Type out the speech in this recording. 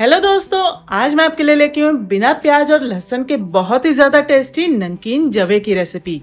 hello दोस्तों, आज मैं आपके लिए लेके हूँ बिना प्याज और लहसुन के बहुत ही ज़्यादा टेस्टी नमकीन जवे की रेसिपी